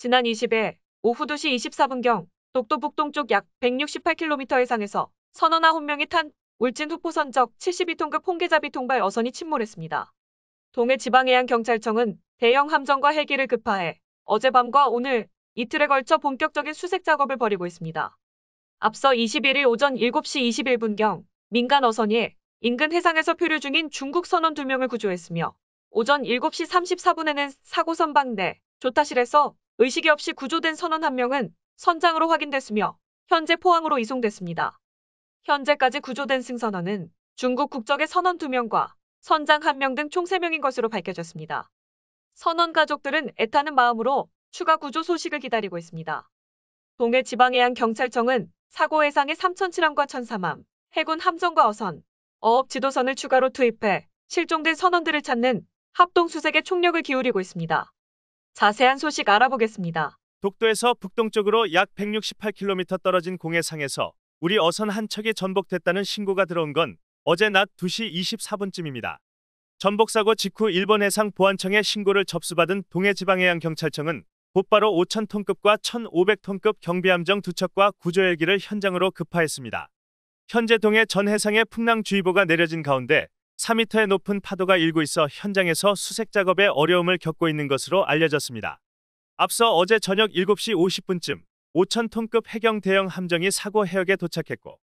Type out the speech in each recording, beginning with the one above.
지난 20일 오후 2시 24분경 독도 북동쪽 약 168km 해상에서 선원 9명이 탄 울진 후포선적 72톤급 홍계자비 통발 어선이 침몰했습니다. 동해 지방해양경찰청은 대형 함정과 헬기를 급파해 어젯밤과 오늘 이틀에 걸쳐 본격적인 수색 작업을 벌이고 있습니다. 앞서 21일 오전 7시 21분경 민간 어선이 인근 해상에서 표류 중인 중국 선원 2명을 구조했으며 오전 7시 34분에는 사고 선박 내 조타실에서 의식이 없이 구조된 선원 1명은 선장으로 확인됐으며 현재 포항으로 이송됐습니다. 현재까지 구조된 승선원은 중국 국적의 선원 2명과 선장 1명 등 총 3명인 것으로 밝혀졌습니다. 선원 가족들은 애타는 마음으로 추가 구조 소식을 기다리고 있습니다. 동해 지방해양경찰청은 사고 해상에 3,007함과 1,003함, 해군 함정과 어선, 어업 지도선을 추가로 투입해 실종된 선원들을 찾는 합동 수색에 총력을 기울이고 있습니다. 자세한 소식 알아보겠습니다. 독도에서 북동쪽으로 약 168km 떨어진 공해상에서 우리 어선 한 척이 전복됐다는 신고가 들어온 건 어제 낮 2시 24분쯤입니다. 전복사고 직후 일본 해상 보안청에 신고를 접수받은 동해지방해양경찰청은 곧바로 5,000톤급과 1,500톤급 경비함정 두 척과 구조헬기를 현장으로 급파했습니다. 현재 동해 전 해상에 풍랑주의보가 내려진 가운데 4m의 높은 파도가 일고 있어 현장에서 수색 작업에 어려움을 겪고 있는 것으로 알려졌습니다. 앞서 어제 저녁 7시 50분쯤 5,000톤급 해경 대형 함정이 사고 해역에 도착했고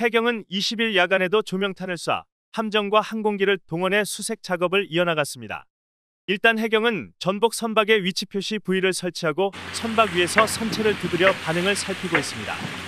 해경은 20일 야간에도 조명탄을 쏴 함정과 항공기를 동원해 수색 작업을 이어나갔습니다. 일단 해경은 전복 선박의 위치 표시 부위를 설치하고 선박 위에서 선체를 두드려 반응을 살피고 있습니다.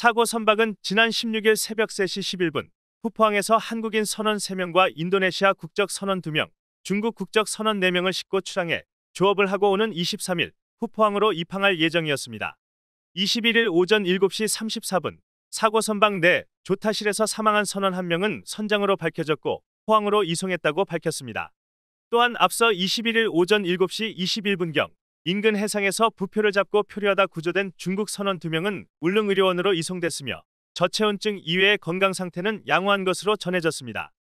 사고 선박은 지난 16일 새벽 3시 11분 후포항에서 한국인 선원 3명과 인도네시아 국적 선원 2명, 중국 국적 선원 4명을 싣고 출항해 조업을 하고 오는 23일 후포항으로 입항할 예정이었습니다. 21일 오전 7시 34분 사고 선박 내 조타실에서 사망한 선원 1명은 선장으로 밝혀졌고 포항으로 이송했다고 밝혔습니다. 또한 앞서 21일 오전 7시 21분경 인근 해상에서 부표를 잡고 표류하다 구조된 중국 선원 2명은 울릉의료원으로 이송됐으며 저체온증 이외의 건강 상태는 양호한 것으로 전해졌습니다.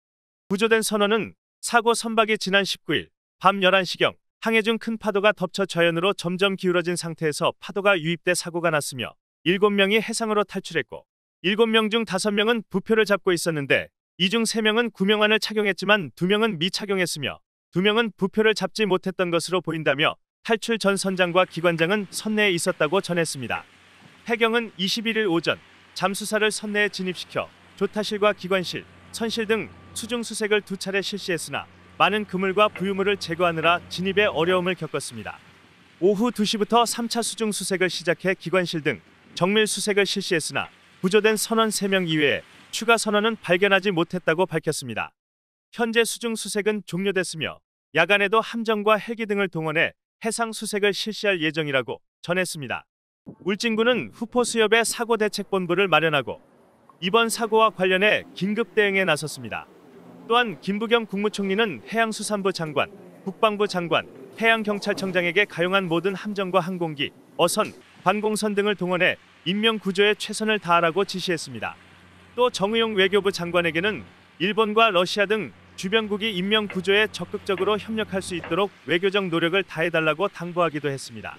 구조된 선원은 사고 선박이 지난 19일 밤 11시경 항해 중 큰 파도가 덮쳐 저연으로 점점 기울어진 상태에서 파도가 유입돼 사고가 났으며 7명이 해상으로 탈출했고 7명 중 5명은 부표를 잡고 있었는데 이 중 3명은 구명안을 착용했지만 2명은 미착용했으며 2명은 부표를 잡지 못했던 것으로 보인다며 탈출 전 선장과 기관장은 선내에 있었다고 전했습니다. 해경은 21일 오전 잠수사를 선내에 진입시켜 조타실과 기관실, 선실 등 수중 수색을 두 차례 실시했으나 많은 그물과 부유물을 제거하느라 진입에 어려움을 겪었습니다. 오후 2시부터 3차 수중 수색을 시작해 기관실 등 정밀 수색을 실시했으나 구조된 선원 3명 이외에 추가 선원은 발견하지 못했다고 밝혔습니다. 현재 수중 수색은 종료됐으며 야간에도 함정과 헬기 등을 동원해 해상 수색을 실시할 예정이라고 전했습니다. 울진군은 후포수협의 사고 대책본부를 마련하고 이번 사고와 관련해 긴급 대응에 나섰습니다. 또한 김부겸 국무총리는 해양수산부 장관, 국방부 장관, 해양경찰청장에게 가용한 모든 함정과 항공기, 어선, 관공선 등을 동원해 인명 구조에 최선을 다하라고 지시했습니다. 또 정의용 외교부 장관에게는 일본과 러시아 등 주변국이 인명 구조에 적극적으로 협력할 수 있도록 외교적 노력을 다해달라고 당부하기도 했습니다.